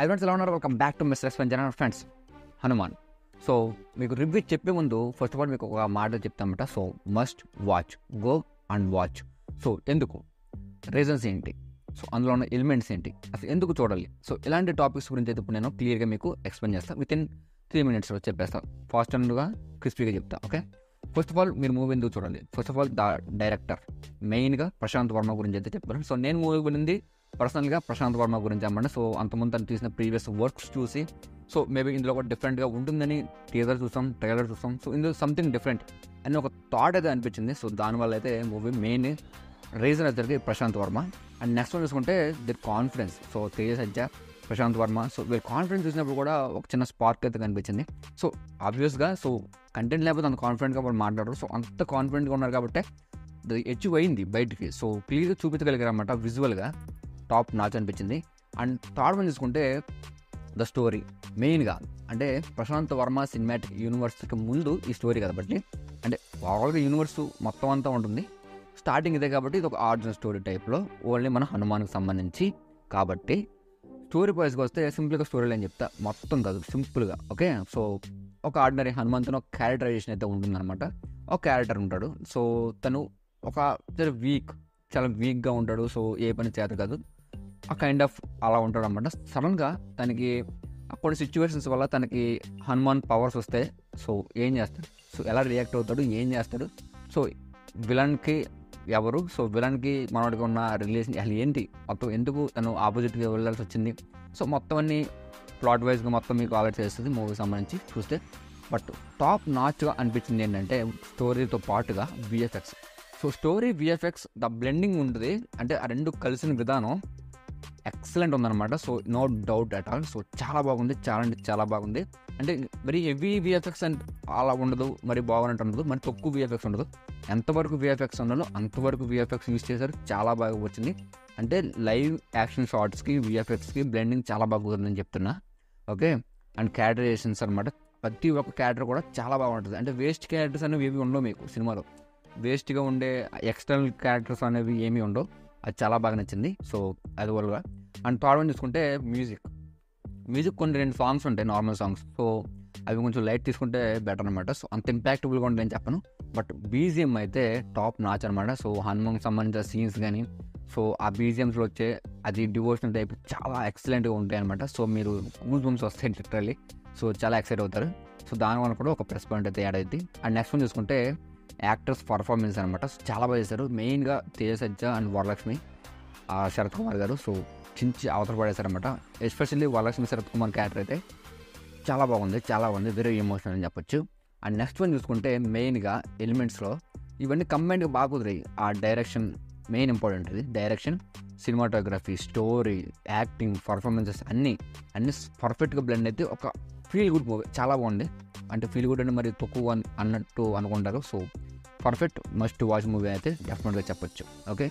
I friends ఎలా ఉన్నారు welcome back to miss రెస్పెన్ జనరల్ ఫ్రెండ్స్ హనుమాన్ సో మీకు రివ్యూ చెప్పే ముందు ఫస్ట్ ఆఫ్ ఆల్ మీకు ఒక మాట చెప్తామట. So must watch go and watch so ఎందుకు? రీజన్స్ ఏంటి? సో అందులో ఉన్న ఎలిమెంట్స్ ఏంటి? అసలు ఎందుకు చూడాలి? సో ఇలాంటి టాపిక్స్ గురించి అయితే ఇప్పుడు నేను క్లియర్గా మీకు ఎక్స్ప్లెయిన్ చేస్తాను విత్ ఇన్ త్రీ మినిట్స్లో చెప్పేస్తాను ఫాస్ట్ అండ్గా క్రిస్పీగా చెప్తా ఓకే ఫస్ట్ ఆఫ్ ఆల్ మీరు మూవీ ఎందుకు చూడాలి? First of all the director మెయిన్గా ప్రశాంత్ వర్మ గురించి అయితే చెప్పారు సో నేను మూవీ గురించి పర్సనల్గా ప్రశాంత్ వర్మ గురించి అన్నమాట సో అంతకుముందు తను తీసిన ప్రీవియస్ వర్క్స్ చూసి సో మేబీ ఇందులో ఒక డిఫరెంట్గా ఉంటుందని టీజర్ చూసాం ట్రైలర్ చూసాం. సో ఇందులో సంథింగ్ డిఫరెంట్ అని ఒక థాట్ అయితే అనిపించింది. సో దానివల్ల అయితే మూవీ మెయిన్ రీజన్ అయితే Prashanth Varma and next one చూసుకుంటే their confidence so Teja Sajja Prashanth Varma so వీళ్ళ కాన్ఫిడెన్స్ చూసినప్పుడు కూడా ఒక చిన్న స్పార్క్ అయితే కనిపించింది. సో ఆబ్వియస్గా సో కంటెంట్ లేకపోతే అంత కాన్ఫిడెంట్గా వాళ్ళు మాట్లాడరు. సో అంత కాన్ఫిడెంట్గా ఉన్నారు కాబట్టి అది అచీవ్ అయింది బయటికి. సో క్లియర్గా చూపించగలిగారు అనమాట విజువల్గా టాప్ నాచ్ అనిపించింది. అండ్ థర్డ్ వన్ చూసుకుంటే ద స్టోరీ. మెయిన్గా అంటే ప్రశాంత్ వర్మ సినిమాటిక్ యూనివర్స్కి ముందు ఈ స్టోరీ కాబట్టి అంటే ఓవరాల్గా యూనివర్స్ మొత్తం అంతా ఉంటుంది. స్టార్టింగ్ ఇదే కాబట్టి ఇది ఒక ఆర్జినల్ స్టోరీ టైప్లో. ఓన్లీ మన హనుమాన్కి సంబంధించి కాబట్టి స్టోరీ వైజ్గా వస్తే సింపుల్గా స్టోరీలు అని చెప్తా. మొత్తం కాదు సింపుల్గా. ఓకే? సో ఒక ఆర్డినరీ హనుమంతుని ఒక క్యారెక్టరైజేషన్ అయితే ఉంటుందన్నమాట. ఒక క్యారెక్టర్ ఉంటాడు. సో తను ఒక వీక్ చాలా వీక్గా ఉంటాడు. సో ఏ పని చేత కాదు. ఆ కైండ్ ఆఫ్ అలా ఉంటాడు అనమాట సడన్గా తనకి కొన్ని సిచ్యువేషన్స్ వల్ల తనకి హనుమాన్ పవర్స్ వస్తాయి సో ఏం చేస్తాడు? సో ఎలా రియాక్ట్ అవుతాడు? ఏం చేస్తాడు? సో విలన్కి ఎవరు? సో విలన్కి మనవాడికి ఉన్న రిలేషన్ అసలు ఏంటి? మొత్తం ఎందుకు తను ఆపోజిట్గా వెళ్ళాల్సి వచ్చింది? సో మొత్తం అన్ని ప్లాట్ వైజ్గా మొత్తం మీకు ఆల్రెడీ చేస్తుంది మూవీ సంబంధించి చూస్తే. బట్ టాప్ నాచ్గా అనిపించింది ఏంటంటే స్టోరీతో పాటుగా VFX so story VFX the blending ఉంటుంది. అంటే ఆ రెండు కలిసిన విధానం ఎక్సలెంట్ ఉందన్నమాట. So no doubt at all. So చాలా బాగుంది. చాలా అంటే చాలా బాగుంది. అంటే మరి హెవీ విఎఫ్ఎక్స్ అండ్ అలా ఉండదు మరి బాగున్నట్టు ఉండదు మరి తక్కువ విఎఫ్ఎక్స్ ఉండదు. ఎంతవరకు విఎఫ్ఎక్స్ ఉండాలో అంతవరకు విఎఫ్ఎక్స్ యూజ్ చేశారు. చాలా బాగా వచ్చింది. అంటే లైవ్ యాక్షన్ షార్ట్స్కి విఎఫ్ఎక్స్కి బ్లెండింగ్ చాలా బాగా కుదిరిందని చెప్తున్నా. ఓకే? అండ్ క్యారెక్టరైజేషన్స్ అనమాట ప్రతి ఒక్క క్యారెక్టర్ కూడా చాలా బాగుంటుంది అంటే వేస్ట్ క్యారెక్టర్స్ అనేవి ఏవి ఉండవు మీకు సినిమాలో. వేస్ట్గా ఉండే ఎక్స్టర్నల్ క్యారెక్టర్స్ అనేవి ఏమీ ఉండవు. అది చాలా బాగా నచ్చింది. సో అది కూడా అండ్ థర్డ్ వన్ చూసుకుంటే మ్యూజిక్. మ్యూజిక్ కొన్ని రెండు సాంగ్స్ ఉంటాయి నార్మల్ సాంగ్స్. సో అవి కొంచెం లైట్ తీసుకుంటే బెటర్ అనమాట సో అంత ఇంపాక్టబుల్గా ఉంటుంది అని చెప్పను. బట్ బీజిఎం అయితే టాప్ నాచ్ అనమాట సో హనుమాన్కి సంబంధించిన సీన్స్ కానీ సో ఆ బీజిఎమ్స్లో వచ్చే అది డివోషనల్ టైప్ చాలా ఎక్సలెంట్గా ఉంటాయి అనమాట సో మీరు గూస్ బూమ్స్ వస్తాయి లిటరల్లీ. సో చాలా ఎక్సైట్ అవుతారు. సో దానివల్ల కూడా ఒక ప్లస్ పాయింట్ అయితే యాడ్ అయింది అండ్ నెక్స్ట్ వన్ చూసుకుంటే యాక్టర్స్ పర్ఫార్మెన్స్ అనమాట చాలా బాగా చేశారు. మెయిన్గా తేజసజ్జ అండ్ వరలక్ష్మి శరత్ కుమార్ గారు. సో చించి అవతల పడేశారనమాట ఎస్పెషల్లీ వరలక్ష్మి శరత్ కుమార్ క్యారెక్టర్ అయితే చాలా బాగుంది. చాలా బాగుంది. వెరీ ఎమోషనల్ అని చెప్పొచ్చు. అండ్ నెక్స్ట్ వన్ చూసుకుంటే మెయిన్గా ఎలిమెంట్స్లో ఇవన్నీ కంబైన్డ్గా బాగా కుదిరాయి. ఆ డైరెక్షన్ మెయిన్ ఇంపార్టెంట్ ఇది. Direction cinematography story acting performances అన్నీ అన్నీ పర్ఫెక్ట్గా బ్లెండ్ అయితే ఒక ఫీల్ గుడ్ మూవీ చాలా బాగుంది. అంటే ఫీల్ గుడ్ అంటే మరి తక్కువ అన్నట్టు అనుకుంటారు. So perfect must watch movie అయితే డెఫినెట్గా చెప్పొచ్చు. ఓకే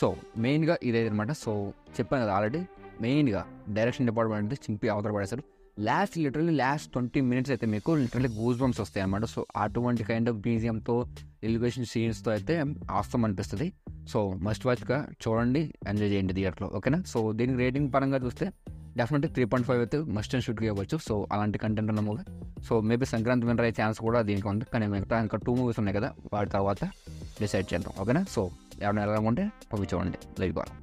సో మెయిన్గా ఇదే అనమాట సో చెప్పాను కదా ఆల్రెడీ మెయిన్గా డైరెక్షన్ డిపార్ట్మెంట్ అయితే చింపి అవతల పడేశారు. Last literally last twenty minutes అయితే మీకు లిటరలీ గూస్ బంప్స్ వస్తాయి అనమాట సో అటువంటి కైండ్ ఆఫ్ బీజియంతో ఎలివేషన్ సీన్స్తో అయితే ఆస్తం అనిపిస్తుంది. సో మస్ట్ వాచ్గా చూడండి ఎంజాయ్ చేయండి థియేటర్లో ఓకేనా సో దీనికి రేటింగ్ పరంగా చూస్తే డెఫినెట్లీ త్రీ పాయింట్ ఫైవ్ అయితే మస్ట్ అండ్ షూట్గా ఇవ్వచ్చు సో అలాంటి కంటెంట్ ఉన్న movie. So maybe Sankranti winner అయ్యే ఛాన్స్ కూడా దీనికి ఉంది. కానీ మిగతా ఇంకా టూ మూవీస్ ఉన్నాయి కదా వాటి తర్వాత డిసైడ్ చేద్దాం. ఓకేనా సో ఎవరైనా ఎలా ఉంటే పంపించవండి లైవ్ బాగా